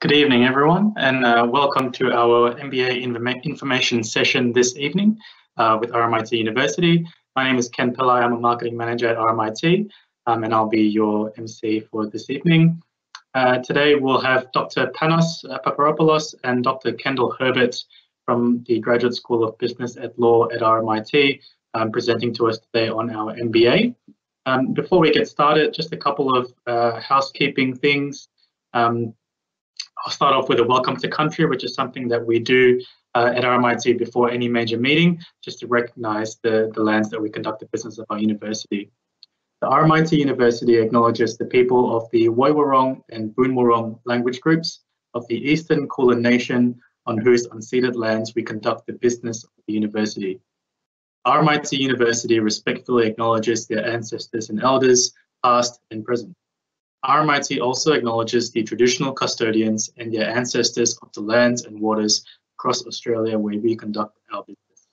Good evening, everyone, and uh, welcome to our MBA Informa information session this evening uh, with RMIT University. My name is Ken Pillai. I'm a marketing manager at RMIT, um, and I'll be your MC for this evening. Uh, today, we'll have Dr. Panos Piperopoulos and Dr. Kendall Herbert from the Graduate School of Business at Law at RMIT um, presenting to us today on our MBA. Um, before we get started, just a couple of uh, housekeeping things. Um, I'll start off with a welcome to country, which is something that we do uh, at RMIT before any major meeting, just to recognize the, the lands that we conduct the business of our university. The RMIT University acknowledges the people of the Woiwurrung and Boonwurrung language groups of the Eastern Kulin Nation on whose unceded lands we conduct the business of the university. RMIT University respectfully acknowledges their ancestors and elders, past and present. RMIT also acknowledges the traditional custodians and their ancestors of the lands and waters across Australia where we conduct our business.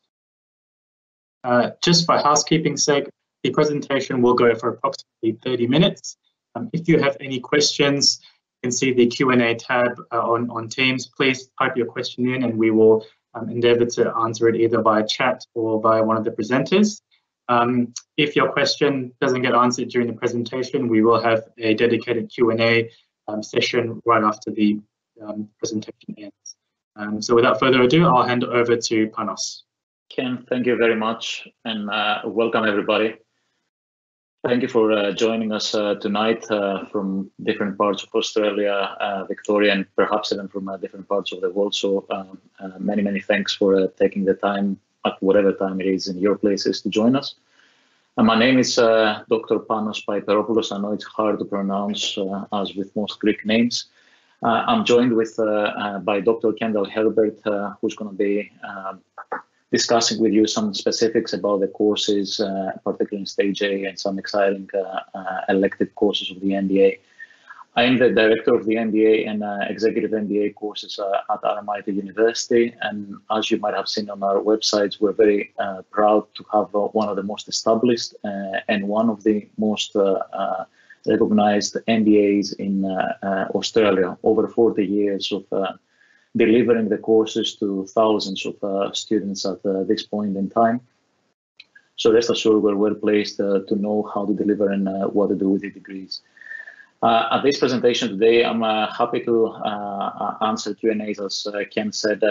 Uh, just for housekeeping sake, the presentation will go for approximately 30 minutes. Um, if you have any questions, you can see the Q&A tab uh, on, on Teams. Please type your question in and we will um, endeavour to answer it either via chat or via one of the presenters. Um, if your question doesn't get answered during the presentation, we will have a dedicated Q&A um, session right after the um, presentation ends. Um, so without further ado, I'll hand over to Panos. Ken, thank you very much and uh, welcome everybody. Thank you for uh, joining us uh, tonight uh, from different parts of Australia, uh, Victoria, and perhaps even from uh, different parts of the world. So um, many, many thanks for taking the time at whatever time it is in your places to join us. And my name is uh, Dr. Panos Piperopoulos. I know it's hard to pronounce uh, as with most Greek names. Uh, I'm joined with uh, uh, by Dr. Kendall Herbert, uh, who's going to be um, discussing with you some specifics about the courses, particularly in Stage A, and some exciting elective courses of the MBA. I am the director of the MBA and uh, executive MBA courses uh, at RMIT University. And as you might have seen on our websites, we're very uh, proud to have uh, one of the most established uh, and one of the most uh, recognized MBAs in Australia. Over 40 years of delivering the courses to thousands of students at this point in time. So rest assured, we're well placed to know how to deliver and what to do with the degrees. Uh, at this presentation today, I'm uh, happy to uh, answer Q&As as Ken said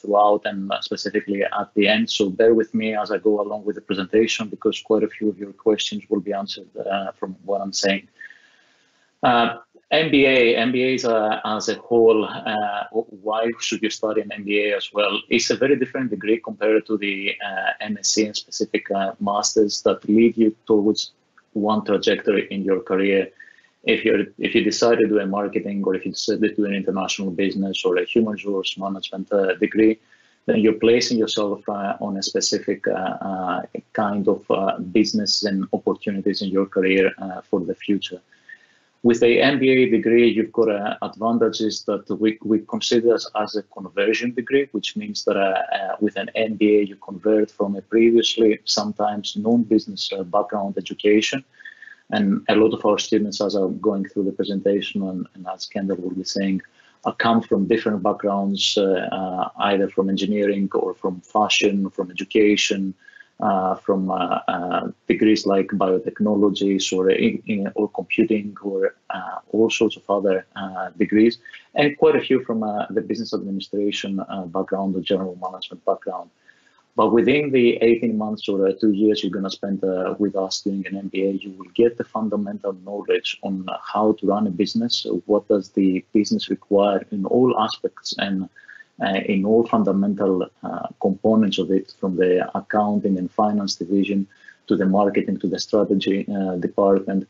throughout and specifically at the end. So bear with me as I go along with the presentation because quite a few of your questions will be answered from what I'm saying. MBA, MBAs uh, as a whole, uh, why should you study an MBA as well? It's a very different degree compared to the uh, MSc and specific masters that lead you towards one trajectory in your career if you if you decide to do a marketing or if you decide to do an international business or a human resource management uh, degree, then you're placing yourself uh, on a specific uh, uh kind of uh, business and opportunities in your career uh, for the future. With a MBA degree, you've got advantages that we, we consider as, as a conversion degree, which means that with an MBA, you convert from a previously sometimes non-business background education and a lot of our students, as I'm going through the presentation, and, and as Kendall will be saying, uh, come from different backgrounds, uh, uh, either from engineering or from fashion, from education, uh, from uh, uh, degrees like biotechnologies or in, in, or computing or all sorts of other degrees, and quite a few from the business administration background or general management background. But within the 18 months or two years you're going to spend uh, with us doing an MBA, you will get the fundamental knowledge on how to run a business, what does the business require in all aspects and uh, in all fundamental uh, components of it, from the accounting and finance division to the marketing to the strategy uh, department.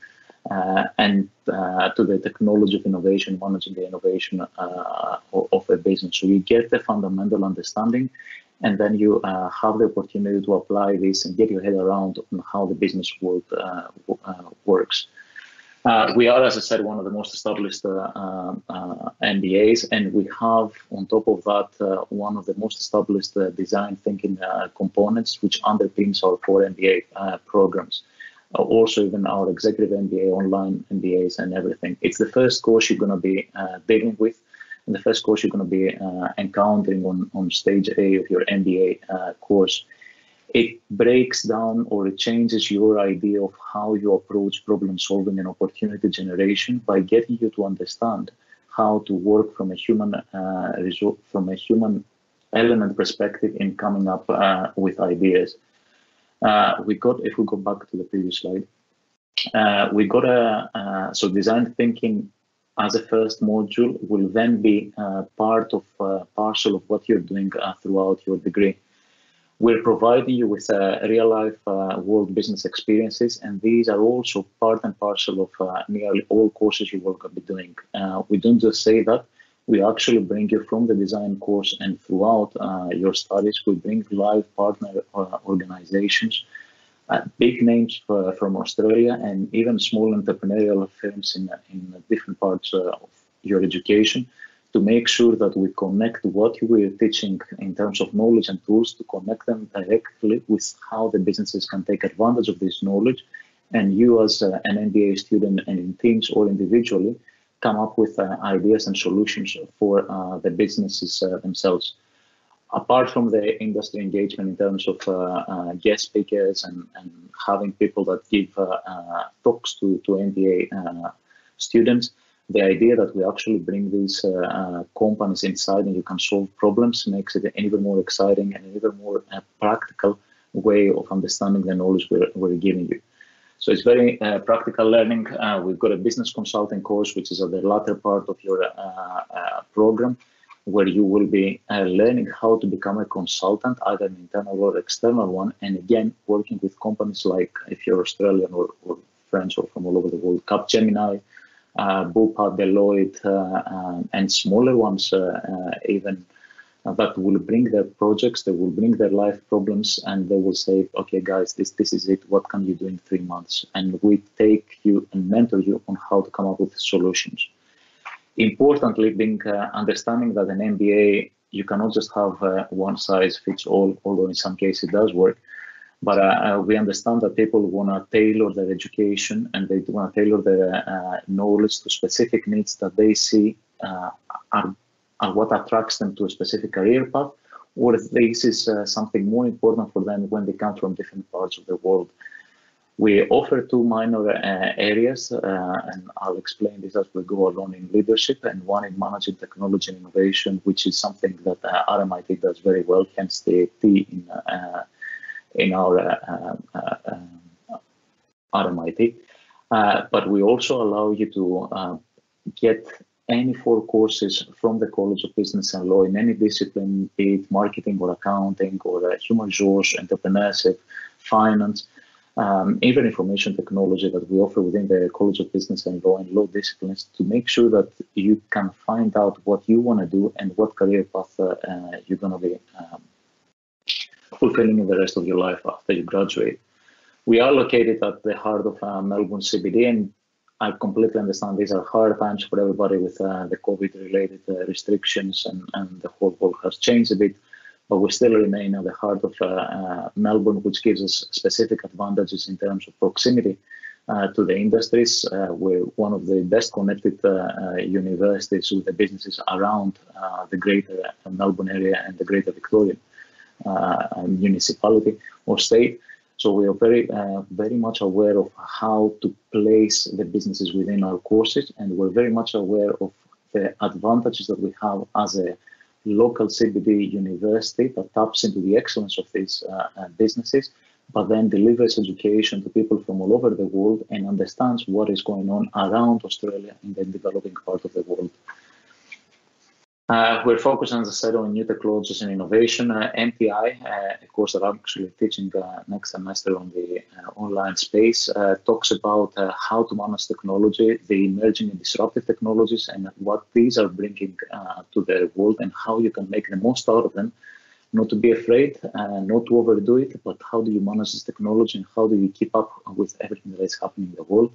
Uh, and uh, to the technology of innovation, managing the innovation of a business. So you get the fundamental understanding, and then you uh, have the opportunity to apply this and get your head around on how the business world uh, uh, works. Uh, we are, as I said, one of the most established uh, uh, MBAs, and we have, on top of that, one of the most established design thinking components, which underpins our core MBA programs. also, even our executive MBA, online MBAs, and everything. It's the first course you're going to be dealing with In the first course, you're going to be uh, encountering on, on stage A of your MBA uh, course. It breaks down or it changes your idea of how you approach problem solving and opportunity generation by getting you to understand how to work from a human uh, result, from a human element perspective in coming up uh, with ideas. Uh, we got, if we go back to the previous slide, uh, we got a, so design thinking as a first module will then be uh, part of uh, partial of what you're doing uh, throughout your degree. We're providing you with uh, real life world business experiences, and these are also part and parcel of nearly all courses you will be doing. we don't just say that, we actually bring you from the design course and throughout your studies, we bring live partner organizations uh, big names for, from Australia and even small entrepreneurial firms in, in different parts uh, of your education to make sure that we connect what you are teaching in terms of knowledge and tools to connect them directly with how the businesses can take advantage of this knowledge. And you as uh, an MBA student and in teams or individually come up with uh, ideas and solutions for uh, the businesses uh, themselves apart from the industry engagement in terms of uh, uh, guest speakers and, and having people that give uh, talks to, to MBA students, the idea that we actually bring these companies inside and you can solve problems makes it an even more exciting and an even more practical way of understanding the knowledge we're, we're giving you. So it's very uh, practical learning. Uh, we've got a business consulting course, which is at the latter part of your uh, program where you will be uh, learning how to become a consultant, either an internal or external one, and again, working with companies like, if you're Australian or, or French or from all over the world, Capgemini, uh, Bupa, Deloitte, uh, um, and smaller ones uh, uh even that will bring their projects, they will bring their life problems, and they will say, okay, guys, this, this is it. What can you do in three months? And we take you and mentor you on how to come up with solutions importantly, being uh, understanding that an MBA you cannot just have uh, one size fits all, although in some cases it does work. But uh, uh we understand that people want to tailor their education and they want to tailor their uh, knowledge to specific needs that they see uh, are, are what attracts them to a specific career path, or if this is something more important for them when they come from different parts of the world. We offer two minor uh, areas, uh, and I'll explain this as we go along in leadership, and one in managing technology and innovation, which is something that uh, RMIT does very well, hence the T in, uh, in our uh, uh, RMIT. but we also allow you to get any four courses from the College of Business and Law in any discipline, be it marketing or accounting or human resource, entrepreneurship, finance, um, even information technology that we offer within the College of Business and Law and Law disciplines to make sure that you can find out what you want to do and what career path uh, uh, you're going to be um, fulfilling in the rest of your life after you graduate. We are located at the heart of uh, Melbourne CBD, and I completely understand these are hard times for everybody with uh, the COVID-related uh, restrictions, and, and the whole world has changed a bit but we still remain at the heart of uh, uh, Melbourne, which gives us specific advantages in terms of proximity uh, to the industries. we're one of the best connected universities with the businesses around the greater Melbourne area and the greater Victoria municipality or state. So we are very, uh, very much aware of how to place the businesses within our courses, and we're very much aware of the advantages that we have as a local CBD university that taps into the excellence of these uh, uh, businesses, but then delivers education to people from all over the world and understands what is going on around Australia in the developing part of the world. Uh, we're focusing, as I said, on new technologies and innovation. Uh, MTI, uh, a course that I'm actually teaching uh, next semester on the uh, online space, uh, talks about how to manage technology, the emerging and disruptive technologies, and what these are bringing to the world, and how you can make the most out of them. Not to be afraid, not to overdo it, but how do you manage this technology, and how do you keep up with everything that is happening in the world?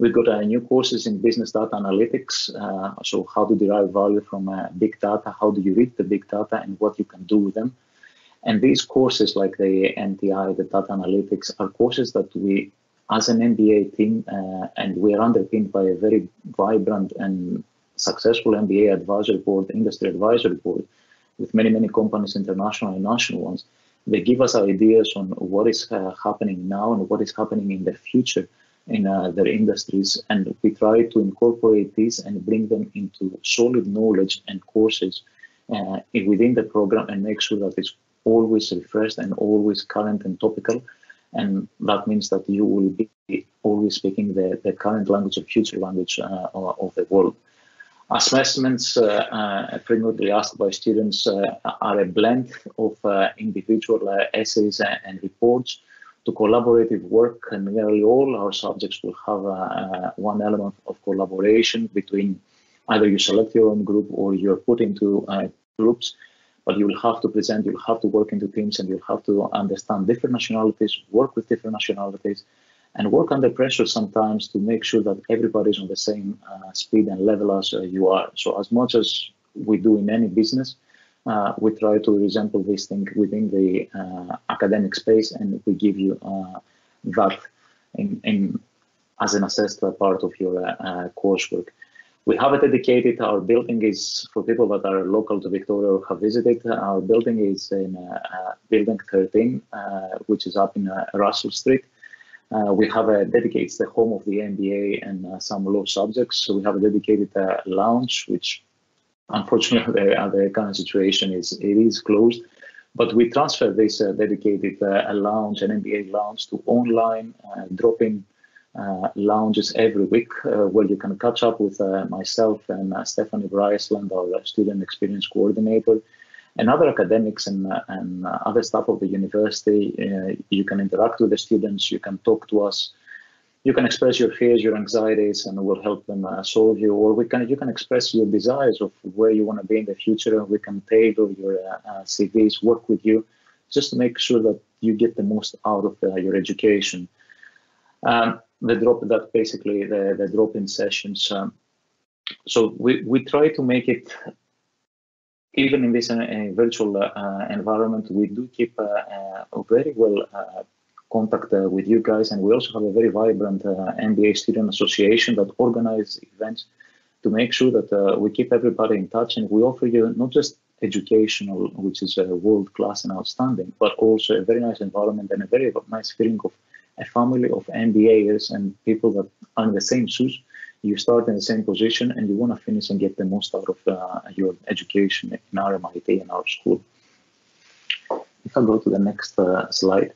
We've got uh, new courses in business data analytics. Uh, so how to derive value from uh, big data, how do you read the big data and what you can do with them. And these courses like the MTI, the data analytics are courses that we, as an MBA team, and we are underpinned by a very vibrant and successful MBA advisory board, industry advisory board, with many, many companies, international and national ones. They give us ideas on what is uh, happening now and what is happening in the future in uh, their industries. And we try to incorporate these and bring them into solid knowledge and courses uh, within the program and make sure that it's always refreshed and always current and topical. And that means that you will be always speaking the, the current language or future language uh, of the world. Assessments uh, uh, frequently asked by students uh, are a blend of individual essays and reports to collaborative work. And nearly all our subjects will have uh, one element of collaboration between either you select your own group or you're put into groups but you will have to present, you'll have to work into teams, and you'll have to understand different nationalities, work with different nationalities, and work under pressure sometimes to make sure that everybody's on the same uh, speed and level as uh, you are. So as much as we do in any business, uh, we try to resemble this thing within the uh, academic space, and we give you uh, that in, in, as an assessed part of your uh, coursework. We have a dedicated, our building is, for people that are local to Victoria or have visited, our building is in uh, uh, building 13, uh, which is up in Russell Street. Uh, we have a dedicated, the home of the MBA and uh, some law subjects. So we have a dedicated uh, lounge, which unfortunately the, the current situation is it is closed. But we transfer this dedicated lounge, an MBA lounge, to online drop-in uh, lounges every week uh, where you can catch up with uh, myself and Stephanie Bryceland, our student experience coordinator, and other academics and, and other staff of the university. you can interact with the students, you can talk to us, you can express your fears, your anxieties, and we'll help them uh, solve you. Or we can you can express your desires of where you want to be in the future, and we can tailor your uh, CVs, work with you, just to make sure that you get the most out of uh, your education. Um, the drop that basically the, the drop-in sessions. Um, so we, we try to make it even in this uh, virtual uh, environment, we do keep uh, uh very well uh, contact uh, with you guys, and we also have a very vibrant MBA student association that organizes events to make sure that we keep everybody in touch, and we offer you not just educational, which is world class and outstanding, but also a very nice environment and a very nice feeling of a family of MBAs and people that are in the same shoes. You start in the same position and you want to finish and get the most out of uh, your education in RMIT and our school. If I go to the next uh, slide.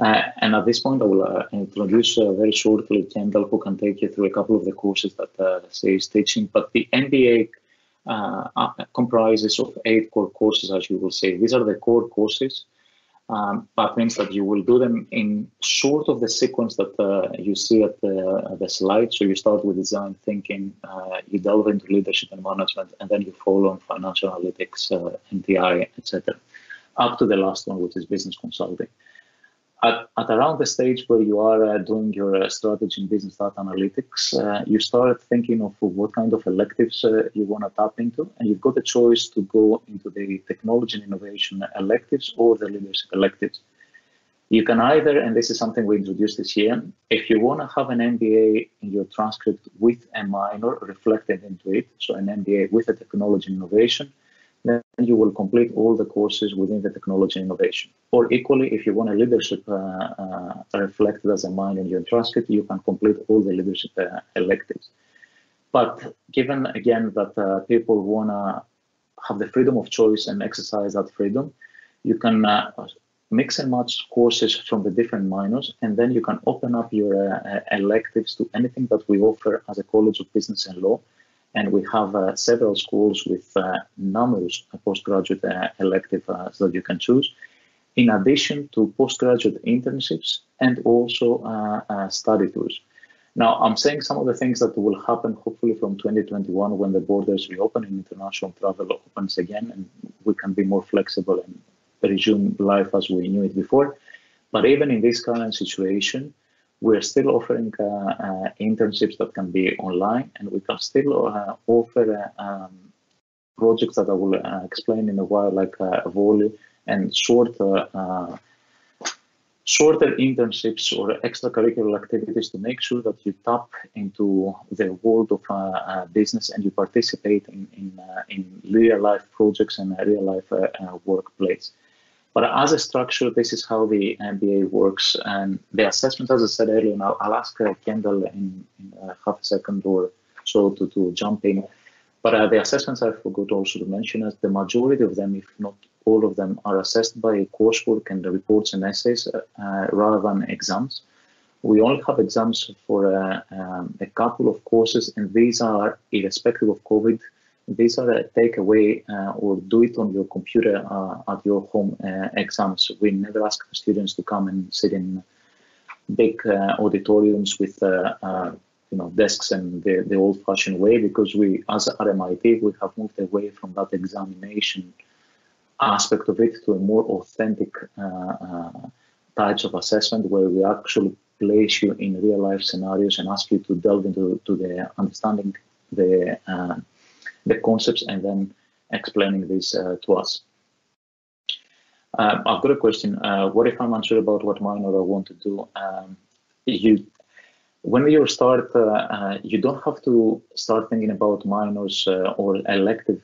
Uh, and at this point, I will uh, introduce uh, very shortly Kendall, who can take you through a couple of the courses that uh, she is teaching. But the MBA uh, comprises of eight core courses, as you will see. These are the core courses. Um, that means that you will do them in sort of the sequence that uh, you see at the, the, slide. So you start with design thinking, uh, you delve into leadership and management, and then you follow on financial analytics, uh, MTI, etc., up to the last one, which is business consulting at, at around the stage where you are uh, doing your uh, strategy and business data analytics, uh, you start thinking of what kind of electives uh, you want to tap into, and you've got a choice to go into the technology and innovation electives or the leadership electives. You can either, and this is something we introduced this year, if you want to have an MBA in your transcript with a minor reflected into it, so an MBA with a technology and innovation, then you will complete all the courses within the technology innovation. Or equally, if you want a leadership uh, uh, reflected as a minor in your transcript, you can complete all the leadership uh, electives. But given again that uh, people want to have the freedom of choice and exercise that freedom, you can uh, mix and match courses from the different minors, and then you can open up your uh, electives to anything that we offer as a College of Business and Law and we have uh, several schools with uh, numerous postgraduate uh, electives uh, that you can choose, in addition to postgraduate internships and also uh, study tours. Now, I'm saying some of the things that will happen hopefully from 2021 when the borders reopen and international travel opens again, and we can be more flexible and resume life as we knew it before. But even in this current situation, we're still offering uh, uh, internships that can be online, and we can still uh, offer um, projects that I will explain in a while, like Volley and short shorter internships or extracurricular activities to make sure that you tap into the world of uh, uh, business and you participate in in, uh, in real life projects and real life workplace. But as a structure, this is how the MBA works. And the assessment, as I said earlier, now I'll ask uh, Kendall in, in half a second or so to, to jump in. But the assessments I forgot also to mention is the majority of them, if not all of them are assessed by coursework and reports and essays uh, rather than exams. We only have exams for uh, um, a couple of courses, and these are irrespective of COVID. These are a takeaway uh, or do it on your computer uh, at your home uh, exams. We never ask students to come and sit in big uh, auditoriums with you know desks and the, the old-fashioned way because we, as RMIT, we have moved away from that examination aspect of it to a more authentic uh, uh, types of assessment where we actually place you in real life scenarios and ask you to delve into to the understanding the uh, the concepts and then explaining this uh, to us. Uh, I've got a question. Uh, what if I'm unsure about what minor I want to do? Um, you when you start, uh, uh, you don't have to start thinking about minors uh, or elective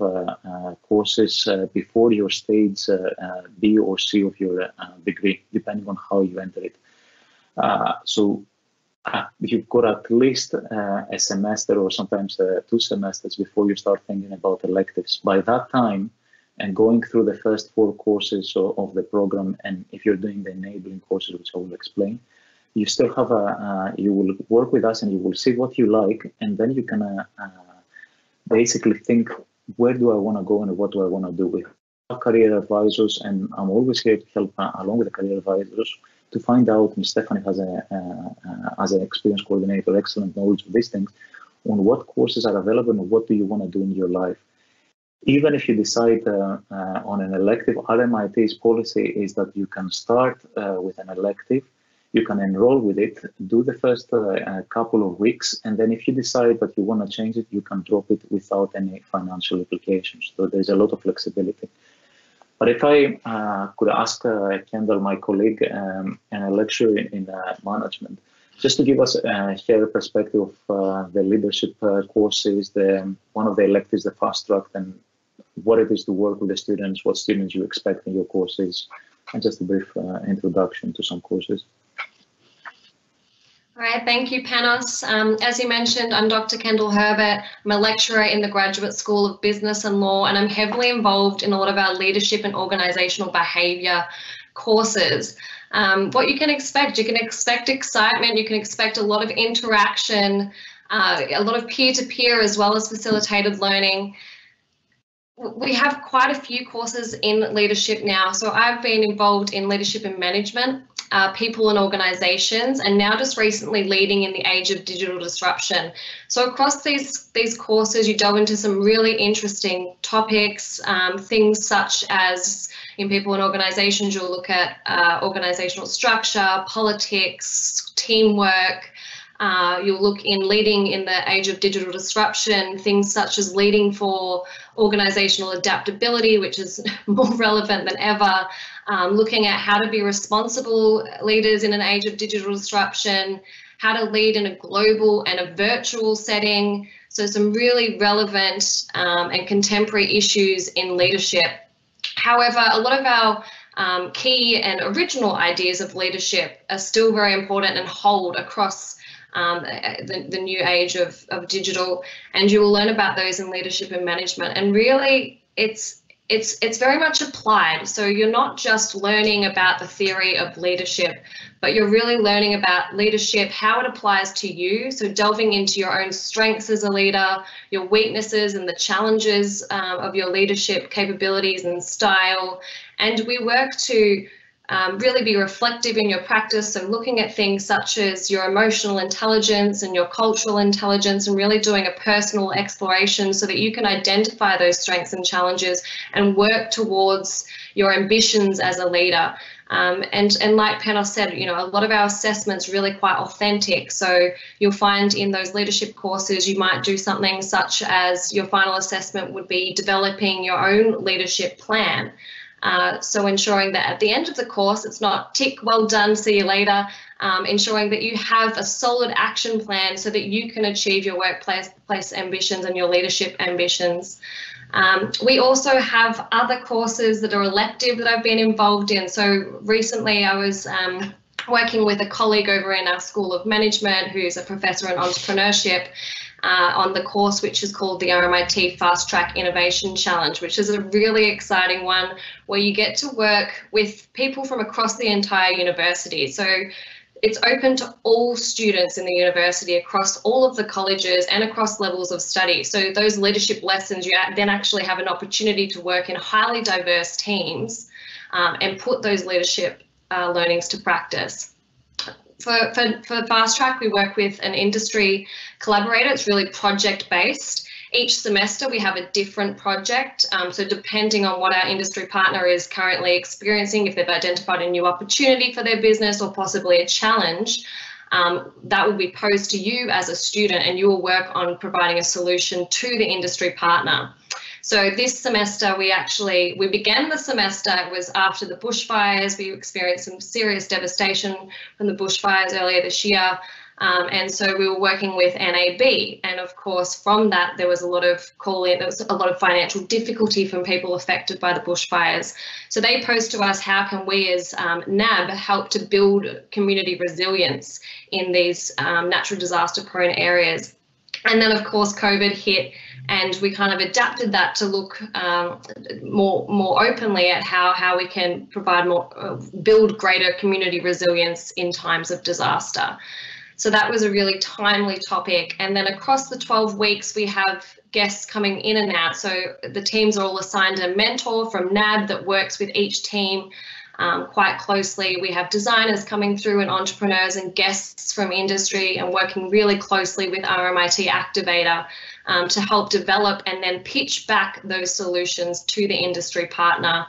courses before your stage B or C of your degree, depending on how you enter it. so you've got at least a semester or sometimes two semesters before you start thinking about electives. By that time, and going through the first four courses of, of the program, and if you're doing the enabling courses, which I will explain, you still have a, uh, you will work with us and you will see what you like, and then you can uh, uh, basically think, where do I want to go and what do I want to do? Have career advisors, and I'm always here to help uh, along with the career advisors to find out. And Stephanie has a uh, as an experience coordinator, excellent knowledge of these things, on what courses are available and what do you want to do in your life even if you decide uh, uh, on an elective, RMIT's policy is that you can start uh, with an elective you can enroll with it, do the first uh, couple of weeks, and then if you decide that you want to change it, you can drop it without any financial implications. So there's a lot of flexibility. But if I uh, could ask uh, Kendall, my colleague um, and a lecturer in, uh, management, just to give us uh, here a perspective of uh, the leadership uh, courses, the um, one of the electives, the fast track, and what it is to work with the students, what students you expect in your courses, and just a brief introduction to some courses. All right, thank you, Panos. Um, as you mentioned, I'm Dr. Kendall Herbert. I'm a lecturer in the Graduate School of Business and Law, and I'm heavily involved in a lot of our leadership and organizational behavior courses. Um, what you can expect, you can expect excitement, you can expect a lot of interaction, uh, a lot of peer-to-peer -peer as well as facilitated learning we have quite a few courses in leadership now. So I've been involved in leadership and management, uh, people and organizations, and now just recently leading in the age of digital disruption. So across these, these courses, you delve into some really interesting topics, um, things such as in people and organizations, you'll look at uh, organizational structure, politics, teamwork, uh, you'll look in leading in the age of digital disruption, things such as leading for organizational adaptability, which is more relevant than ever, um, looking at how to be responsible leaders in an age of digital disruption, how to lead in a global and a virtual setting. So some really relevant um, and contemporary issues in leadership. However, a lot of our um, key and original ideas of leadership are still very important and hold across um, the, the new age of, of digital, and you will learn about those in leadership and management. And really, it's it's it's very much applied. So you're not just learning about the theory of leadership, but you're really learning about leadership, how it applies to you. So delving into your own strengths as a leader, your weaknesses and the challenges um, of your leadership capabilities and style. And we work to um, really be reflective in your practice. So looking at things such as your emotional intelligence and your cultural intelligence and really doing a personal exploration so that you can identify those strengths and challenges and work towards your ambitions as a leader. Um, and, and like Panos said, you know, a lot of our assessments really quite authentic. So you'll find in those leadership courses, you might do something such as your final assessment would be developing your own leadership plan. Uh, so ensuring that at the end of the course, it's not tick, well done, see you later, um, ensuring that you have a solid action plan so that you can achieve your workplace place ambitions and your leadership ambitions. Um, we also have other courses that are elective that I've been involved in. So recently I was um, working with a colleague over in our School of Management who's a professor in entrepreneurship uh, on the course which is called the RMIT Fast Track Innovation Challenge, which is a really exciting one where you get to work with people from across the entire university. So it's open to all students in the university across all of the colleges and across levels of study. So those leadership lessons, you then actually have an opportunity to work in highly diverse teams um, and put those leadership uh, learnings to practice. For, for, for Fast Track, we work with an industry collaborator. It's really project based. Each semester we have a different project. Um, so depending on what our industry partner is currently experiencing, if they've identified a new opportunity for their business or possibly a challenge, um, that will be posed to you as a student and you will work on providing a solution to the industry partner. So this semester, we actually, we began the semester, it was after the bushfires. We experienced some serious devastation from the bushfires earlier this year. Um, and so we were working with NAB, and of course, from that there was a lot of calling. There was a lot of financial difficulty from people affected by the bushfires. So they posed to us, how can we as um, NAB help to build community resilience in these um, natural disaster-prone areas? And then, of course, COVID hit, and we kind of adapted that to look um, more more openly at how how we can provide more uh, build greater community resilience in times of disaster. So that was a really timely topic. And then across the 12 weeks, we have guests coming in and out. So the teams are all assigned a mentor from NAB that works with each team um, quite closely. We have designers coming through and entrepreneurs and guests from industry and working really closely with RMIT Activator um, to help develop and then pitch back those solutions to the industry partner.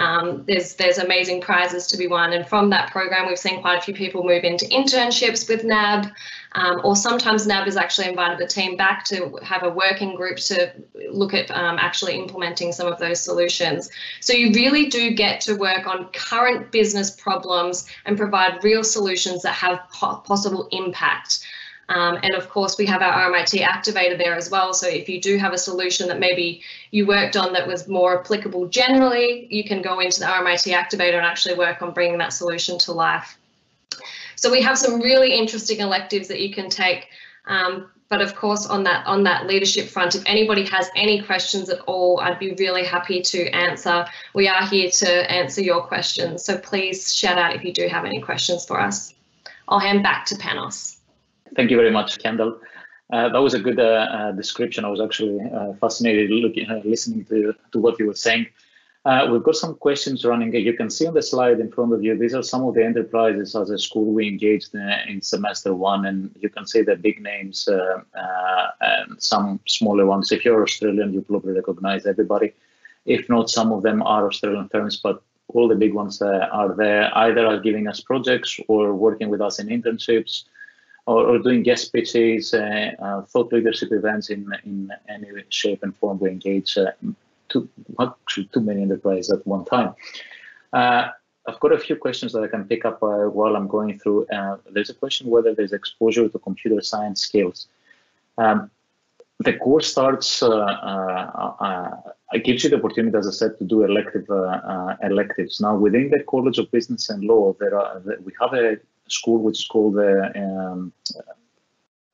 Um, there's there's amazing prizes to be won, and from that program, we've seen quite a few people move into internships with NAB, um, or sometimes NAB has actually invited the team back to have a working group to look at um, actually implementing some of those solutions. So you really do get to work on current business problems and provide real solutions that have po possible impact. Um, and of course, we have our RMIT activator there as well. So if you do have a solution that maybe you worked on that was more applicable generally, you can go into the RMIT activator and actually work on bringing that solution to life. So we have some really interesting electives that you can take. Um, but of course, on that on that leadership front, if anybody has any questions at all, I'd be really happy to answer. We are here to answer your questions. So please shout out if you do have any questions for us. I'll hand back to Panos. Thank you very much, Kendall. Uh, that was a good uh, uh, description. I was actually uh, fascinated looking, uh, listening to, to what you were saying. Uh, we've got some questions running. You can see on the slide in front of you, these are some of the enterprises as a school we engaged in, in semester one, and you can see the big names and some smaller ones. If you're Australian, you probably recognize everybody. If not, some of them are Australian firms, but all the big ones are there, either are giving us projects or working with us in internships or, or doing guest pitches, uh, uh, thought leadership events in, in any shape and form. We engage uh, too, actually too many enterprises at one time. I've got a few questions that I can pick up uh, while I'm going through. Uh, there's a question whether there's exposure to computer science skills. Um, the course starts, uh, it gives you the opportunity, as I said, to do elective electives. Now, within the College of Business and Law, there are we have a school which is called the um,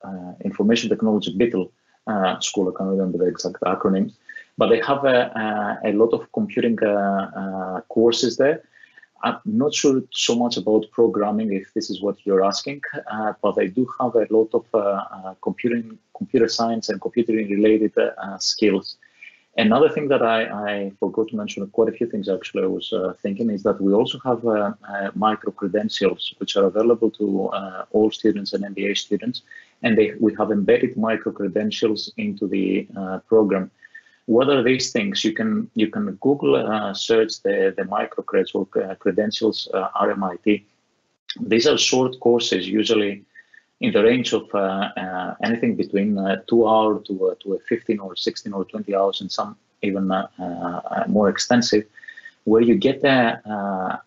uh, Information Technology uh, School. I can't remember the exact acronym, but they have a, a, a lot of computing uh, courses there. I'm not sure so much about programming if this is what you're asking, uh, but I do have a lot of uh, uh, computing, computer science and computing related skills Another thing that I, I, forgot to mention, quite a few things actually I was uh, thinking, is that we also have uh, uh, micro credentials, which are available to uh, all students and MBA students. And they, we have embedded micro credentials into the uh, program. What are these things? You can you can Google uh, search the, the micro credentials RMIT. These are short courses, usually in the range of uh, uh, anything between uh, two hours to, to a 15 or 16 or 20 hours, and some even more extensive, where you get a,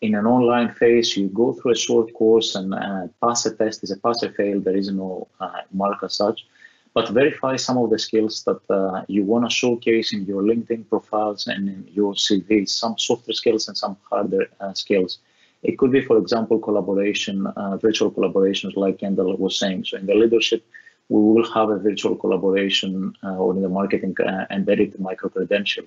in an online phase, you go through a short course and uh, pass a test is a pass or fail. There is no uh, mark as such, but verify some of the skills that uh, you want to showcase in your LinkedIn profiles and in your CV, some softer skills and some harder skills. It could be, for example, collaboration, uh, virtual collaborations, like Kendall was saying. So in the leadership, we will have a virtual collaboration uh, or in the marketing embedded micro credential.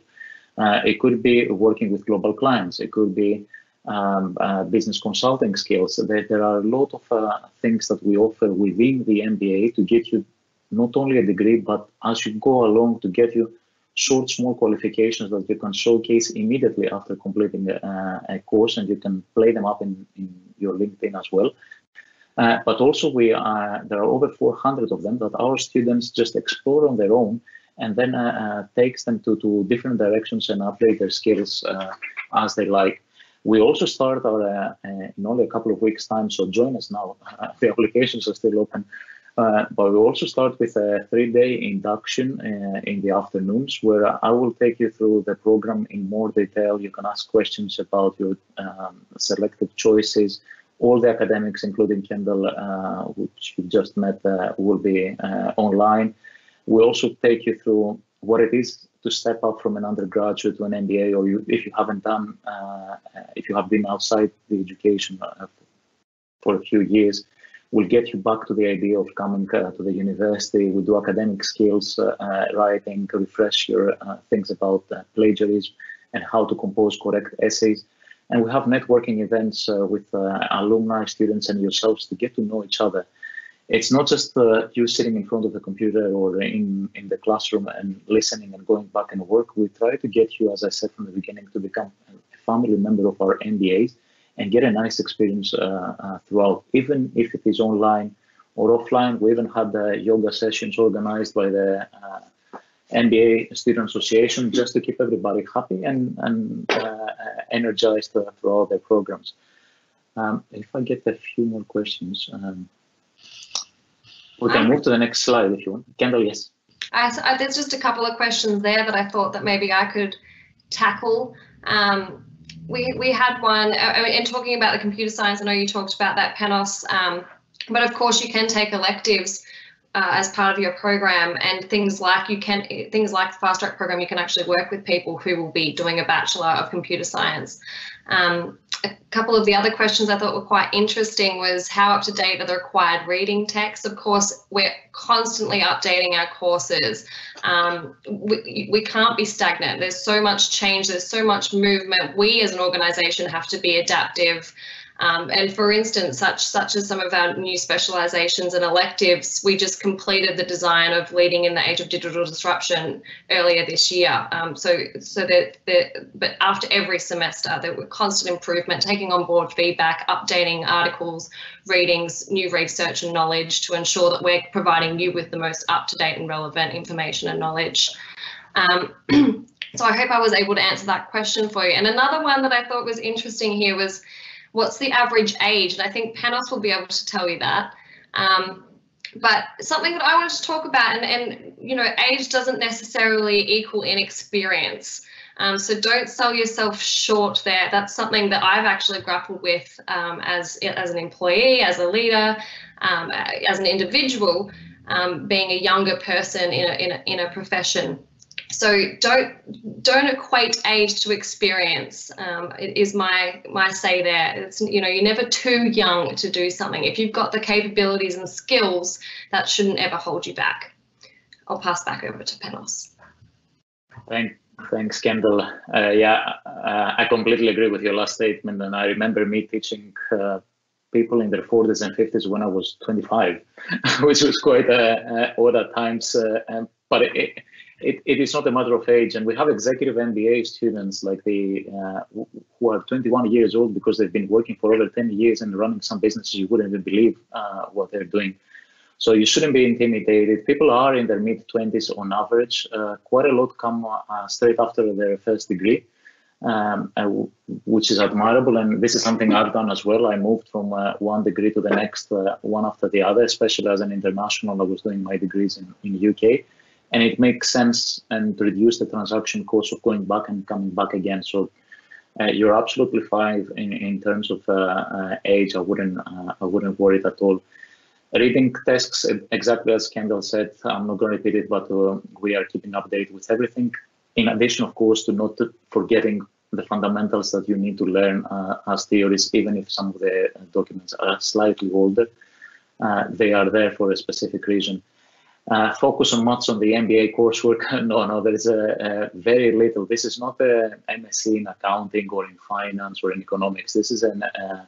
it could be working with global clients. It could be um, uh, business consulting skills. There, there are a lot of uh, things that we offer within the MBA to get you not only a degree, but as you go along to get you short, small qualifications that you can showcase immediately after completing a, uh, a course, and you can play them up in, in your LinkedIn as well. Uh, but also, we are, there are over 400 of them that our students just explore on their own, and then uh, uh, takes them to, to different directions and upgrade their skills as they like. We also start our uh, uh, in only a couple of weeks time, so join us now. the applications are still open. Uh, but we also start with a three-day induction uh, in the afternoons where I will take you through the program in more detail. You can ask questions about your um, selected choices. All the academics, including Kendall, uh, which you just met, uh, will be online. We also take you through what it is to step up from an undergraduate to an MBA, or you, if you haven't done, uh, if you have been outside the education uh, for a few years, will get you back to the idea of coming uh, to the university. We do academic skills, uh, uh, writing, refresh your uh, things about plagiarism and how to compose correct essays. And we have networking events with alumni, students, and yourselves to get to know each other it's not just uh, you sitting in front of the computer or in, in the classroom and listening and going back and work. We try to get you, as I said from the beginning, to become a family member of our MBAs and get a nice experience uh, uh, throughout, even if it is online or offline. We even had the yoga sessions organized by the uh, MBA Student Association just to keep everybody happy and, and uh, energized uh, all their programs. Um, if I get a few more questions. Um, we can move to the next slide if you want. Kendall, yes. I, I, there's just a couple of questions there that I thought that maybe I could tackle. Um, we, we had one, uh, in talking about the computer science, I know you talked about that, Panos, um, but of course you can take electives uh, as part of your program and things like you can things like the fast track program you can actually work with people who will be doing a bachelor of computer science. Um, a couple of the other questions I thought were quite interesting was how up to date are the required reading texts? Of course, we're constantly updating our courses. Um, we, we can't be stagnant. There's so much change, there's so much movement. We as an organisation have to be adaptive um, and for instance, such such as some of our new specializations and electives, we just completed the design of leading in the age of digital disruption earlier this year. Um, so so that but after every semester, there were constant improvement, taking on board feedback, updating articles, readings, new research and knowledge to ensure that we're providing you with the most up to date and relevant information and knowledge. Um, so I hope I was able to answer that question for you. And another one that I thought was interesting here was what's the average age? And I think Panos will be able to tell you that. Um, but something that I wanted to talk about, and, and you know, age doesn't necessarily equal inexperience. Um, so don't sell yourself short there. That's something that I've actually grappled with um, as as an employee, as a leader, um, as an individual, um, being a younger person in a, in a, in a profession so don't don't equate age to experience. Um, is my my say there. It's you know you're never too young to do something. If you've got the capabilities and skills that shouldn't ever hold you back. I'll pass back over to panos. Thank, thanks kendall. Uh, yeah uh, i completely agree with your last statement and i remember me teaching uh, people in their 40s and 50s when i was 25 which was quite uh, uh, odd at times uh, but it, it, it is not a matter of age. And we have executive MBA students like the uh, who are 21 years old because they've been working for over 10 years and running some businesses you wouldn't even believe uh, what they're doing. So you shouldn't be intimidated. People are in their mid 20s on average. Uh, quite a lot come uh, straight after their first degree. Um, which is admirable. And this is something I've done as well. I moved from uh, one degree to the next, uh, one after the other, especially as an international. I was doing my degrees in, in UK and it makes sense and reduce the transaction cost of going back and coming back again. So Uh, you're absolutely fine in, in terms of uh, uh, age. I wouldn't I wouldn't worry at all. Reading tasks exactly as Kendall said. I'm not going to repeat it, but we are keeping update with everything. In addition, of course, to not forgetting the fundamentals that you need to learn uh, as theories, even if some of the documents are slightly older. Uh, they are there for a specific reason. Uh, focus on much on the MBA coursework. no, no, there is a, a, very little. This is not a MSc in accounting or in finance or in economics. This is an, uh,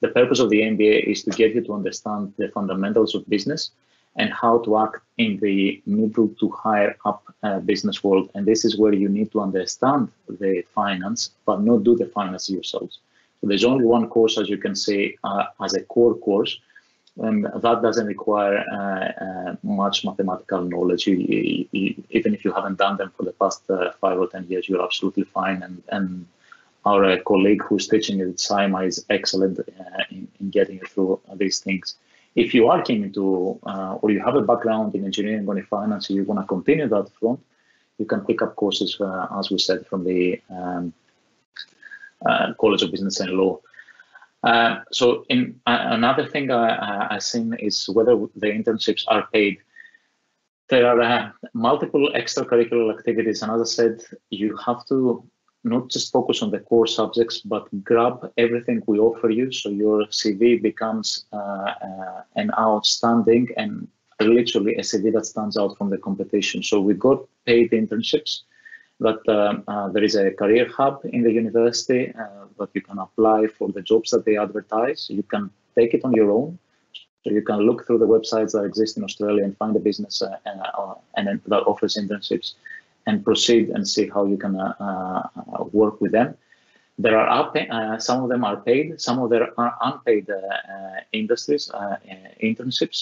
the purpose of the MBA is to get you to understand the fundamentals of business and how to act in the middle to higher up uh, business world. And this is where you need to understand the finance, but not do the finance yourselves. So there's only one course, as you can see, uh, as a core course, and that doesn't require uh, uh, much mathematical knowledge. You, you, even if you haven't done them for the past uh, five or ten years, you're absolutely fine. And, and our uh, colleague who's teaching at SIMA is excellent uh, in, in, getting you through these things. If you are keen to, uh, or you have a background in engineering or in finance, you want to continue that front, you can pick up courses, as we said, from the um, College of Business and Law. Uh, so in uh, another thing I, I seen is whether the internships are paid. There are uh, multiple extracurricular activities, and as I said, you have to not just focus on the core subjects, but grab everything we offer you, so your CV becomes uh, uh, an outstanding and literally a CV that stands out from the competition. So we got paid internships but um, uh, there is a career hub in the university uh, that you can apply for the jobs that they advertise. You can take it on your own. So you can look through the websites that exist in Australia and find a business uh, uh and that offers internships and proceed and see how you can uh, uh, work with them. There are some of them are paid, some of them are unpaid industries, internships.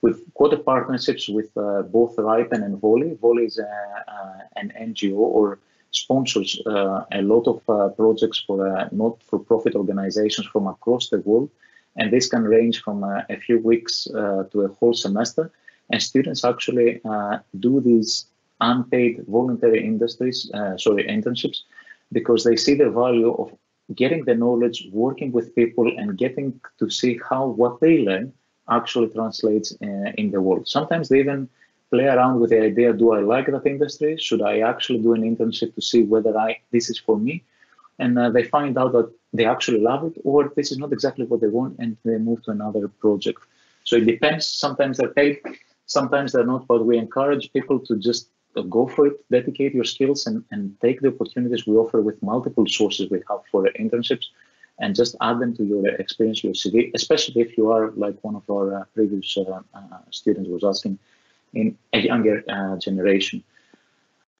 We've got partnerships with uh, both Riipen and Vollie. Vollie is uh, uh, an NGO or sponsors uh, a lot of uh, projects for uh, not-for-profit organizations from across the world. And this can range from a few weeks to a whole semester. And students actually do these unpaid voluntary industries, sorry, internships, because they see the value of getting the knowledge, working with people, and getting to see how what they learn actually translates uh, in the world. Sometimes they even play around with the idea, do I like that industry? Should I actually do an internship to see whether I this is for me? And uh, they find out that they actually love it or this is not exactly what they want and they move to another project. So it depends. Sometimes they're paid, sometimes they're not, but we encourage people to just go for it, dedicate your skills and, and take the opportunities we offer with multiple sources we have for internships and just add them to your experience, your CV, especially if you are like one of our uh, previous uh, uh, students was asking in a younger uh, generation.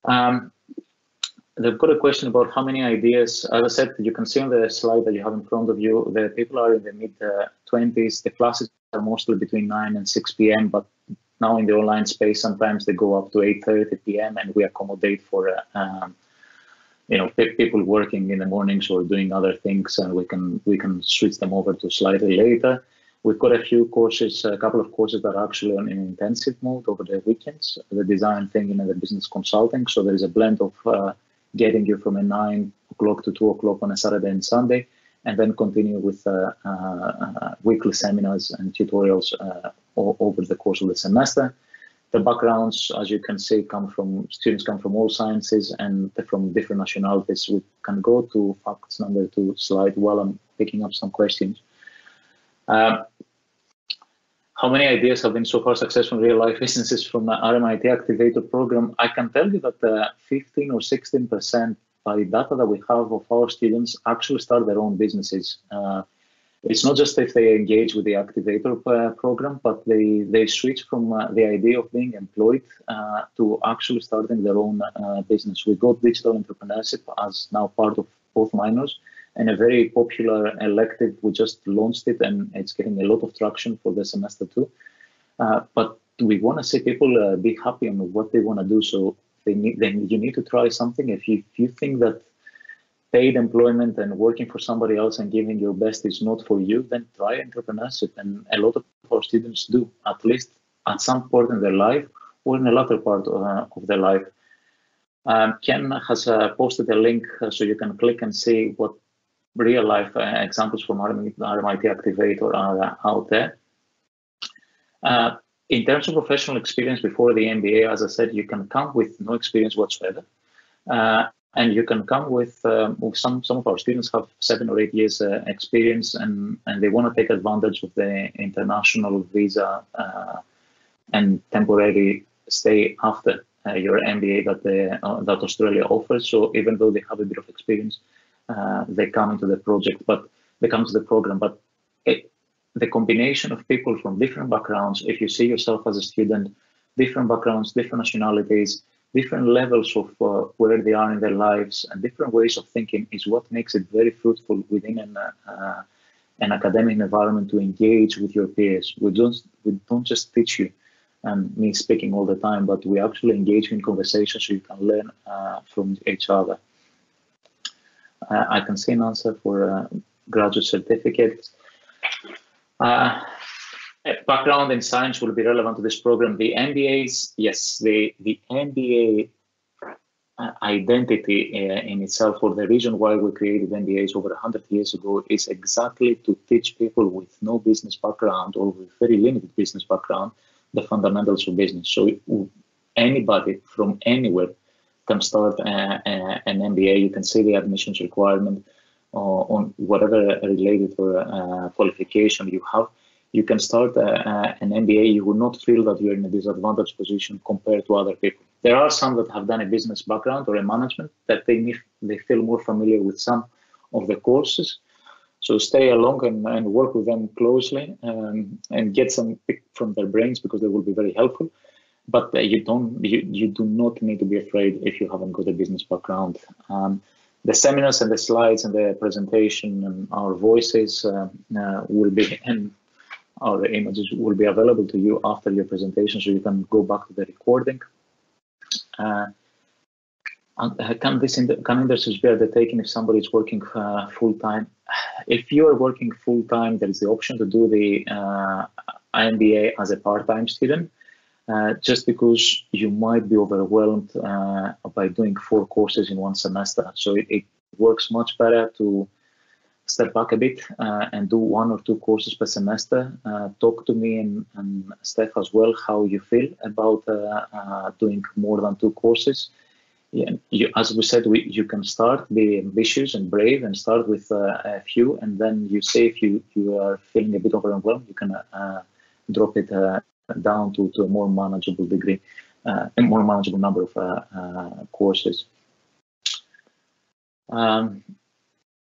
Um, they've got a question about how many ideas, as I said, you can see on the slide that you have in front of you, the people are in the mid 20s, the classes are mostly between 9 and 6 p.m., but now in the online space, sometimes they go up to 8.30 p.m. and we accommodate for um, you know people working in the mornings or doing other things and we can we can switch them over to slightly later we've got a few courses a couple of courses that are actually on in intensive mode over the weekends the design thinking and the business consulting so there is a blend of uh, getting you from a nine o'clock to two o'clock on a saturday and sunday and then continue with uh, uh, weekly seminars and tutorials uh, over the course of the semester the backgrounds, as you can see, come from students come from all sciences and from different nationalities. We can go to facts number two slide while I'm picking up some questions. Uh, how many ideas have been so far successful in real life businesses from the RMIT Activator program? I can tell you that uh, 15 or 16% by data that we have of our students actually start their own businesses. Uh, it's not just if they engage with the activator uh, program, but they, they switch from uh, the idea of being employed uh, to actually starting their own business. We got digital entrepreneurship as now part of both minors and a very popular elective. We just launched it and it's getting a lot of traction for the semester too. Uh, but we want to see people uh, be happy on what they want to do. So they need, then you need to try something. If you, if you think that paid employment and working for somebody else and giving your best is not for you, then try entrepreneurship. And a lot of our students do, at least at some point in their life or in a latter part of, uh, of their life. Um, Ken has uh, posted a link uh, so you can click and see what real life uh, examples from RMIT, RMIT Activator are uh, out there. Uh, in terms of professional experience before the MBA, as I said, you can come with no experience whatsoever. Uh, and you can come with, um, some some of our students have seven or eight years experience and and they want to take advantage of the international visa and temporary stay after uh, your MBA that uh, that Australia offers. So even though they have a bit of experience, uh, they come into the project, but they come to the program. But it, the combination of people from different backgrounds, if you see yourself as a student, different backgrounds, different nationalities, different levels of uh, where they are in their lives, and different ways of thinking is what makes it very fruitful within an, uh, an academic environment to engage with your peers. We don't we don't just teach you and me speaking all the time, but we actually engage in conversation so you can learn uh, from each other. Uh, I can see an answer for a graduate certificate. Uh, background in science will be relevant to this program. The MBAs, yes, the, the MBA uh, identity uh, in itself, or the reason why we created MBAs over 100 years ago, is exactly to teach people with no business background or with very limited business background the fundamentals of business. So anybody from anywhere can start uh, uh, an MBA. You can see the admissions requirement uh, on whatever related uh, qualification you have. You can start uh, an MBA. You will not feel that you're in a disadvantaged position compared to other people. There are some that have done a business background or a management that they they feel more familiar with some of the courses so stay along and, and work with them closely um, and get some pick from their brains because they will be very helpful. But uh, you don't you, you do not need to be afraid if you haven't got a business background. Um, the seminars and the slides and the presentation and our voices uh, uh, will be and our images will be available to you after your presentation, so you can go back to the recording. Uh, can this can industries be undertaken if somebody is working uh, full time? If you are working full time, there is the option to do the uh, MBA as a part time student. Uh, just because you might be overwhelmed uh, by doing four courses in one semester. So it, it works much better to step back a bit uh, and do one or two courses per semester. Uh, talk to me and, and Steph as well how you feel about uh, doing more than two courses yeah, you, as we said, we, you can start, be ambitious and brave, and start with a few, and then you say if you you are feeling a bit overwhelmed, you can drop it uh, down to, to a more manageable degree, uh, a more manageable number of uh, uh, courses. Um,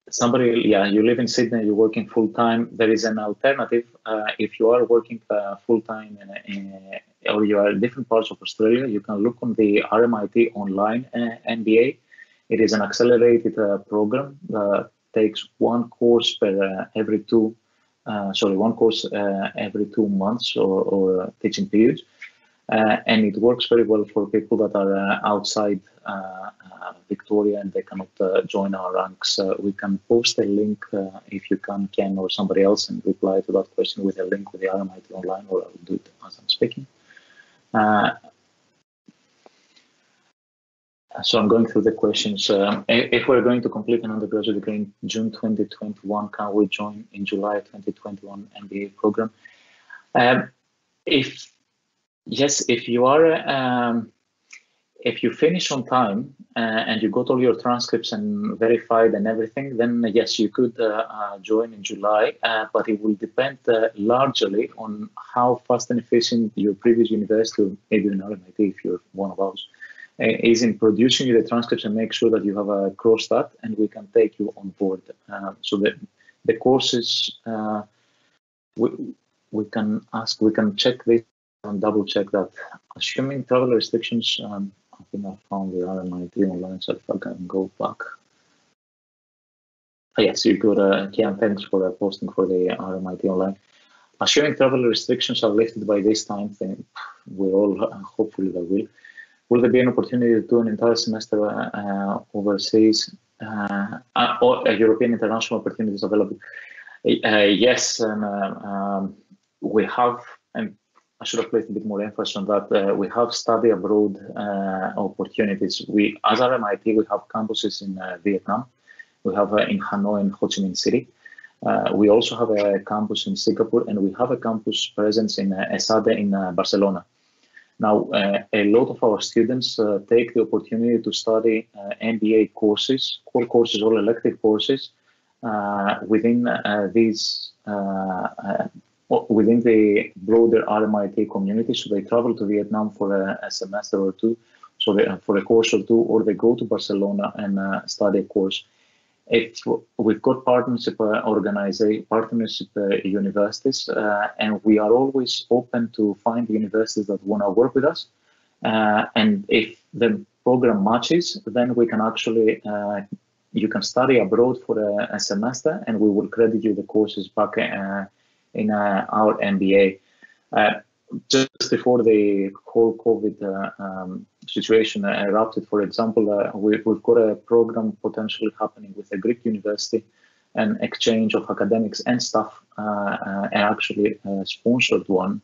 somebody, yeah, you live in Sydney, you're working full time. There is an alternative if you are working full time or you are in different parts of Australia, you can look on the RMIT online uh, MBA. It is an accelerated uh, program that takes one course per uh, every two, uh, Uh, sorry, one course uh, every two months or, or teaching periods. Uh, and it works very well for people that are uh, outside Victoria and they cannot join our ranks. we can post a link if you can, Ken, or somebody else, and reply to that question with a link with the RMIT online, or I'll do it as I'm speaking. Uh, so I'm going through the questions. Um, if we're going to complete an undergraduate degree in June 2021, can we join in July 2021 MBA program? Um, if yes, if you are um, if you finish on time uh, and you got all your transcripts and verified and everything, then uh, yes, you could uh, uh, join in July, uh, but it will depend uh, largely on how fast and efficient your previous university, maybe in RMIT if you're one of those, is in producing you the transcripts and make sure that you have a cross that and we can take you on board. so that the courses, we, we can ask, we can check this and double check that. Assuming travel restrictions, um, I think I found the RMIT online, so if I can go back. Oh, yes, you could, uh, Kian, thanks for uh, posting for the RMIT online. Assuming travel restrictions are lifted by this time, then we all uh, hopefully they will. Will there be an opportunity to do an entire semester uh, uh overseas uh, uh, or European international opportunities available? yes, and um, we have, and I should have placed a bit more emphasis on that. Uh, we have study abroad uh, opportunities. We, as RMIT, we have campuses in uh, Vietnam. We have uh, in Hanoi and Ho Chi Minh City. Uh, we also have a campus in Singapore, and we have a campus presence in uh, ESADE in Barcelona. Now, uh, a lot of our students uh, take the opportunity to study uh, MBA courses, core courses, or elective courses within these within the broader RMIT community. So they travel to Vietnam for a, a semester or two, so they, for a course or two, or they go to Barcelona and uh, study a course. If we've got partnership uh, organization, partnership uh, universities, uh, and we are always open to find universities that want to work with us. Uh, and if the program matches, then we can actually uh, you can study abroad for a, a, semester, and we will credit you the courses back uh, in our MBA. Just before the whole COVID um, situation erupted, for example, we, have got a program potentially happening with a Greek university, an exchange of academics and staff, and actually sponsored one.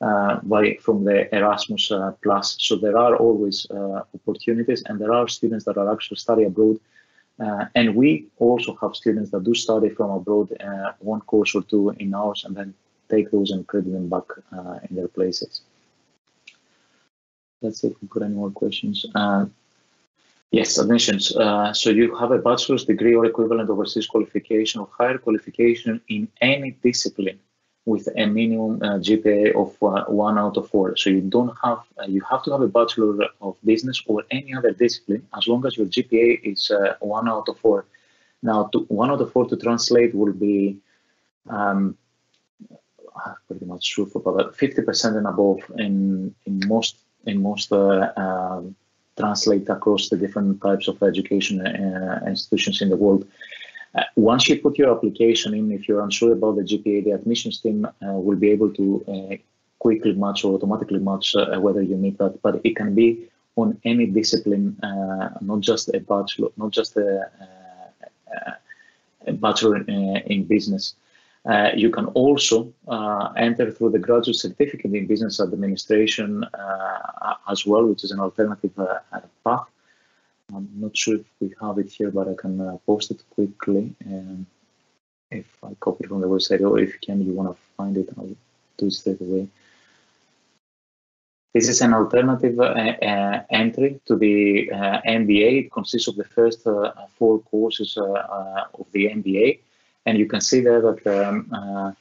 Uh, by from the Erasmus uh, Plus. So there are always uh, opportunities, and there are students that are actually study abroad uh, and we also have students that do study from abroad, uh, one course or two in ours, and then take those and credit them back uh, in their places. Let's see if we got any more questions. Uh, yes, admissions. Uh, so you have a bachelor's degree or equivalent overseas qualification or higher qualification in any discipline with a minimum uh, GPA of uh, one out of four. So you don't have, uh, you have to have a Bachelor of Business or any other discipline as long as your GPA is uh, one out of four. Now, to, one out of four to translate will be um, pretty much true for about 50% and above in, in most, in most uh, um, translate across the different types of education uh, institutions in the world. Uh, once you put your application in, if you're unsure about the GPA, the admissions team uh, will be able to quickly match or automatically match whether you meet that. But it can be on any discipline, not just a bachelor, not just a, a bachelor in, in business. You can also enter through the graduate certificate in business administration as well, which is an alternative path. I'm not sure if we have it here, but I can uh, post it quickly. And if I copy it from the website, or if you can, you want to find it, I'll do it straight away. This is an alternative uh, uh, entry to the uh, MBA. It consists of the first uh, four courses uh, of the MBA. And you can see there that um,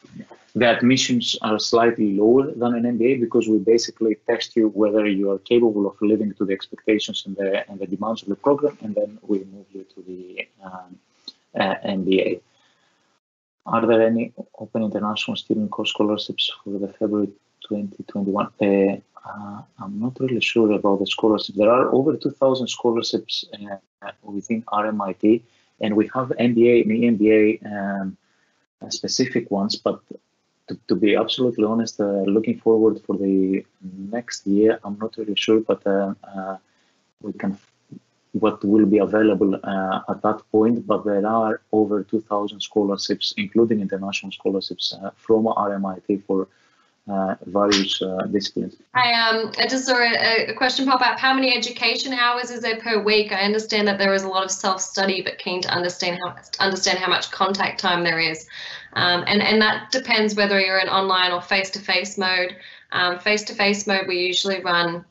the admissions are slightly lower than an MBA because we basically test you whether you are capable of living to the expectations and the, and the demands of the program, and then we move you to the um, uh, MBA. Are there any open international student course scholarships for the February 2021? Uh, uh, I'm not really sure about the scholarships. There are over 2,000 scholarships uh, within RMIT, and we have MBA and EMBA um, specific ones, but to, to be absolutely honest, uh, looking forward for the next year, I'm not really sure, but uh, uh, we can what will be available uh, at that point. But there are over 2,000 scholarships, including international scholarships uh, from RMIT for uh, various uh, disciplines. I um I just saw a, a, question pop up. How many education hours is there per week? I understand that there is a lot of self study, but keen to understand how understand how much contact time there is, um, and and that depends whether you're in online or face to face mode. Face to face mode, we usually run.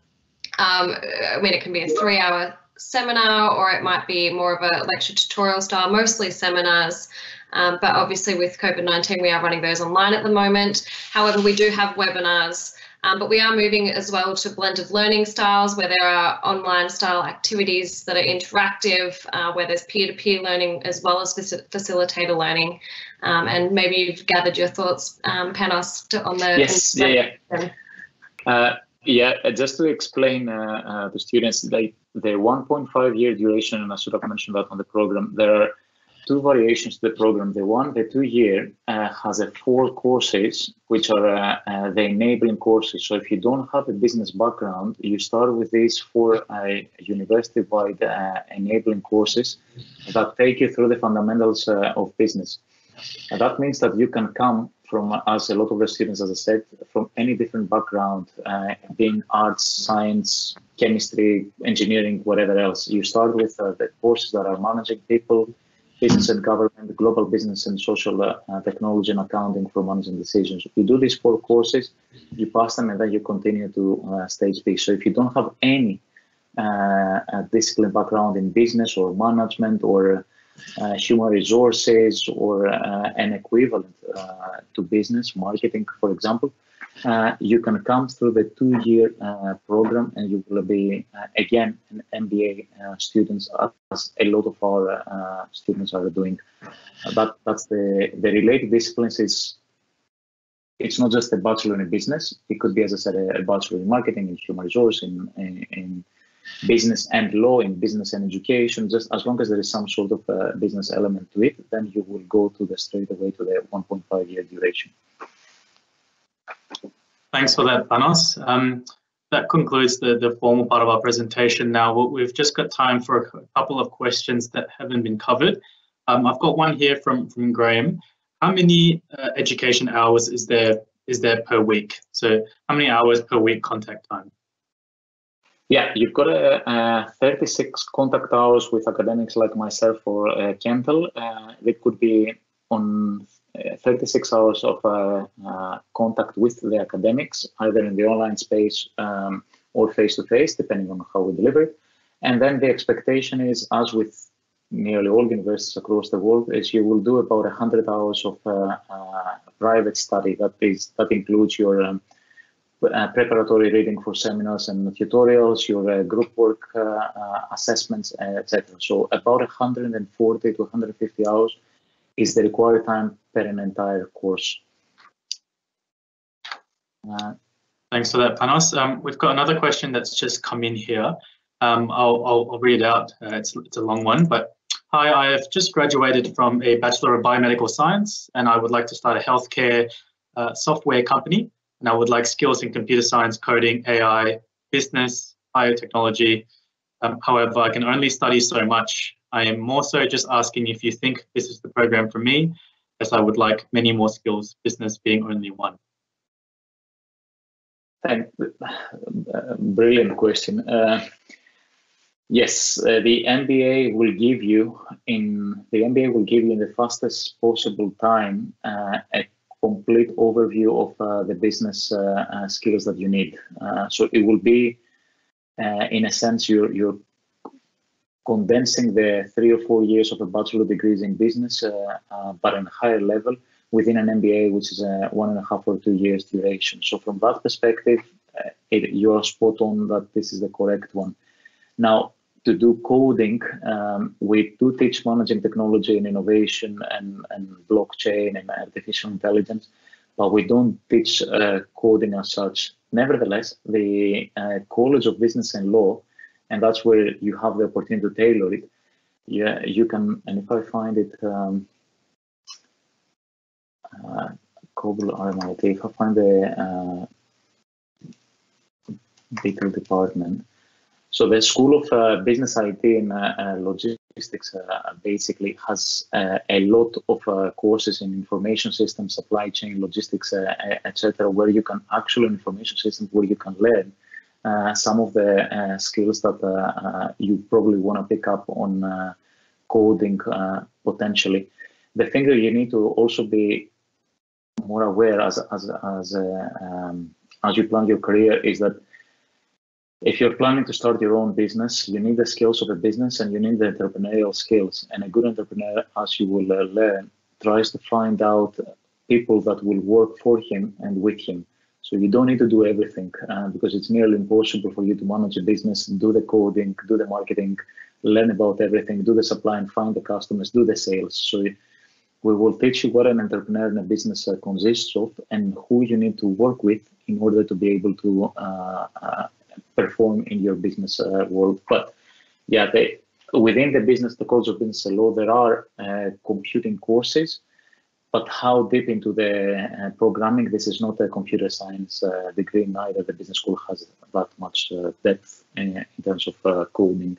Um, I mean, it can be a three hour seminar or it might be more of a lecture tutorial style, mostly seminars. Um, but obviously with COVID-19, we are running those online at the moment. However, we do have webinars, um, but we are moving as well to blended learning styles where there are online style activities that are interactive, uh, where there's peer-to-peer learning as well as facilitator learning. Um, and maybe you've gathered your thoughts, um, Panos, on the- Yes, yeah, yeah. Uh, yeah, uh, just to explain uh, uh, the students, like the 1.5 year duration, and I should have mentioned that on the program, there are two variations to the program. The one, the two year, uh, has a four courses, which are uh, uh, the enabling courses. So if you don't have a business background, you start with these four uh, university-wide uh, enabling courses that take you through the fundamentals of business. And that means that you can come from us, a lot of the students, as I said, from any different background, uh, being arts, science, chemistry, engineering, whatever else. You start with uh, the courses that are managing people, business and government, global business and social uh, uh, technology and accounting for managing decisions. You do these four courses, you pass them and then you continue to uh, stage B. So if you don't have any uh, discipline background in business or management or uh, human resources or uh, an equivalent uh, to business marketing, for example, uh, you can come through the two-year uh, program and you will be again an MBA students as a lot of our students are doing. But that's the the related disciplines is it's not just a bachelor in business. It could be, as I said, a, a bachelor in marketing, in human resource, in, in, in business and law in business and education, just as long as there is some sort of uh, business element to it, then you will go to the straight away to the 1.5 year duration. Thanks for that, Panos. Um, that concludes the, the formal part of our presentation. Now, we've just got time for a couple of questions that haven't been covered. Um, I've got one here from, from Graham. How many uh, education hours is there is there per week? So how many hours per week contact time? Yeah, you've got a, a 36 contact hours with academics like myself or uh, Kendall. Uh, it could be on 36 hours of uh, uh, contact with the academics, either in the online space um, or face-to-face, depending on how we deliver. And then the expectation is, as with nearly all universities across the world, is you will do about 100 hours of uh, private study. That is that includes your um, uh, preparatory reading for seminars and tutorials, your uh, group work uh, uh assessments, uh, etc. So about 140 to 150 hours is the required time per an entire course. Uh, Thanks for that, Panos. Um, we've got another question that's just come in here. Um, I'll, I'll, I'll, read it out. it's, it's a long one, but hi, I have just graduated from a Bachelor of Biomedical Science, and I would like to start a healthcare software company and I would like skills in computer science, coding, AI, business, biotechnology. Um, however, I can only study so much. I am more so just asking if you think this is the program for me, as I would like many more skills, business being only one. Thank, brilliant question. Uh, yes, uh, the MBA will give you in the MBA will give you in the fastest possible time uh, a complete overview of uh, the business uh, uh, skills that you need. so it will be, in a sense, you're, you're condensing the three or four years of a bachelor degrees in business, but on a higher level within an MBA, which is a one and a half or two years duration. So from that perspective, it, you are spot on that this is the correct one. Now, to do coding, um, we do teach managing technology and innovation and, and blockchain and artificial intelligence, but we don't teach uh, coding as such. Nevertheless, the uh, College of Business and Law, and that's where you have the opportunity to tailor it. Yeah, you can, and if I find it, um, uh, RMIT, if I find the uh, detailed department, so the School of uh, Business IT and uh, uh Logistics uh, basically has uh, a lot of courses in information systems, supply chain, logistics, etc., where you can actually information systems where you can learn Uh, some of the uh, skills that uh, you probably want to pick up on coding potentially. The thing that you need to also be more aware as as as um, as you plan your career is that if you're planning to start your own business, you need the skills of a business and you need the entrepreneurial skills. And a good entrepreneur, as you will uh, learn, tries to find out people that will work for him and with him. So you don't need to do everything uh, because it's nearly impossible for you to manage a business, do the coding, do the marketing, learn about everything, do the supply and find the customers, do the sales. So we will teach you what an entrepreneur and a business uh, consists of and who you need to work with in order to be able to uh, uh perform in your business uh, world. But yeah, they, within the business, the College of Business Law, there are uh, computing courses. But how deep into the uh, programming? This is not a computer science uh, degree. Neither the business school has that much uh, depth in, in, terms of coding.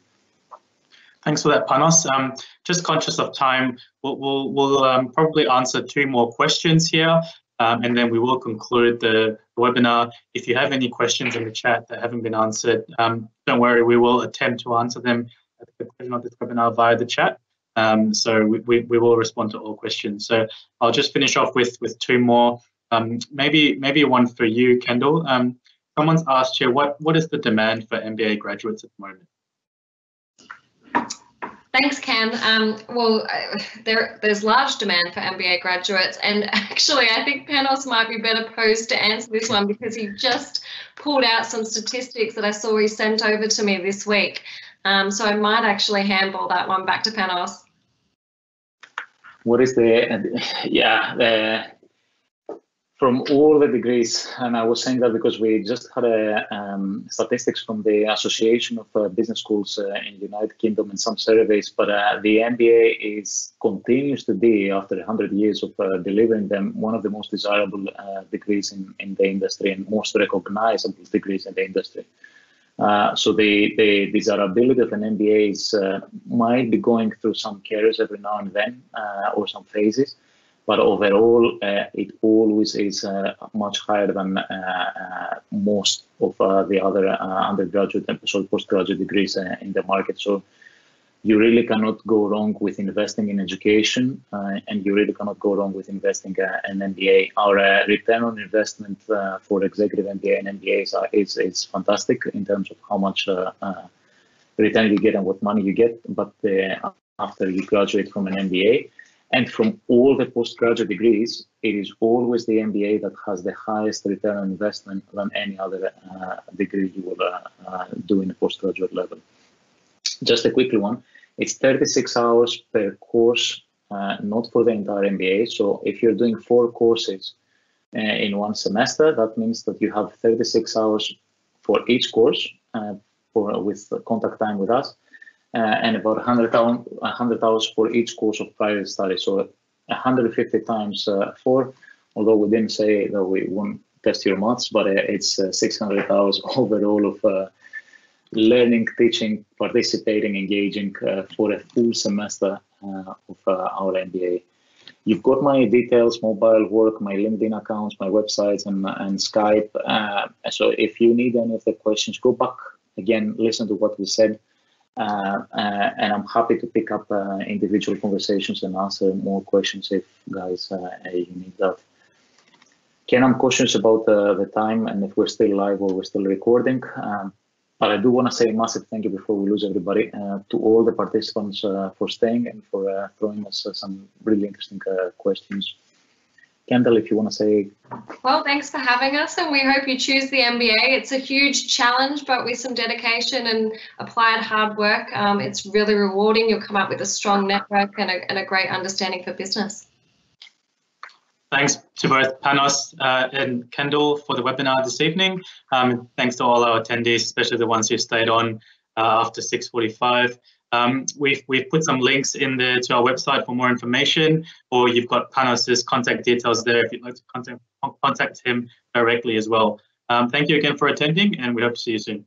Thanks for that, Panos. Um, just conscious of time, we'll, we'll, we'll um, probably answer two more questions here. um, and then we will conclude the webinar. If you have any questions in the chat that haven't been answered, um, don't worry, we will attempt to answer them at the conclusion of this webinar via the chat. Um, so we, we, we, will respond to all questions. So I'll just finish off with, with two more. Um, maybe maybe one for you, Kendall. Um, someone's asked here, what, what is the demand for MBA graduates at the moment? Thanks, Ken. Um, well, uh, there, there's large demand for MBA graduates, and actually, I think Panos might be better posed to answer this one because he just pulled out some statistics that I saw he sent over to me this week. Um, so I might actually handball that one back to Panos. What is the, yeah, the, from all the degrees, and I was saying that because we just had a um, statistics from the Association of uh, Business Schools uh, in the United Kingdom and some surveys, but uh, the MBA is continues to be after 100 years of uh, delivering them one of the most desirable uh, degrees in, in the industry and most recognizable degrees in the industry. Uh, so the, the desirability of an MBA is, might be going through some cares every now and then or some phases, but overall, uh, it always is uh, much higher than uh, most of the other undergraduate and postgraduate degrees in the market. So you really cannot go wrong with investing in education, uh, and you really cannot go wrong with investing uh, an MBA. Our uh, return on investment for executive MBA and MBAs is, is fantastic in terms of how much return you get and what money you get. But after you graduate from an MBA, and from all the postgraduate degrees, it is always the MBA that has the highest return on investment than any other uh, degree you will uh, uh, do in the postgraduate level. Just a quick one, it's 36 hours per course, uh, not for the entire MBA. So if you're doing four courses uh, in one semester, that means that you have 36 hours for each course uh, for with contact time with us uh, and about 100, 100 hours for each course of private study. So 150 times uh, four, although we didn't say that we won't test your maths, but uh, it's 600 hours overall of learning, teaching, participating, engaging for a full semester of our MBA. You've got my details, mobile work, my LinkedIn accounts, my websites, and, and Skype. Uh, so if you need any of the questions, go back again, listen to what we said. Uh, uh, and I'm happy to pick up uh, individual conversations and answer more questions if guys you need that. Ken, I'm cautious about the time and if we're still live or we're still recording. Um, but I do want to say a massive thank you before we lose everybody uh, to all the participants uh, for staying and for uh, throwing us some really interesting questions. Kendall, if you want to say. Well, thanks for having us, and we hope you choose the MBA. It's a huge challenge, but with some dedication and applied hard work, um, it's really rewarding. You'll come up with a strong network and a, and a great understanding for business. Thanks to both Panos uh, and Kendall for the webinar this evening. Um, thanks to all our attendees, especially the ones who stayed on uh, after 6.45. Um, we've, we've put some links in there to our website for more information, or you've got Panos's contact details there if you'd like to contact, contact him directly as well. Um, thank you again for attending, and we hope to see you soon.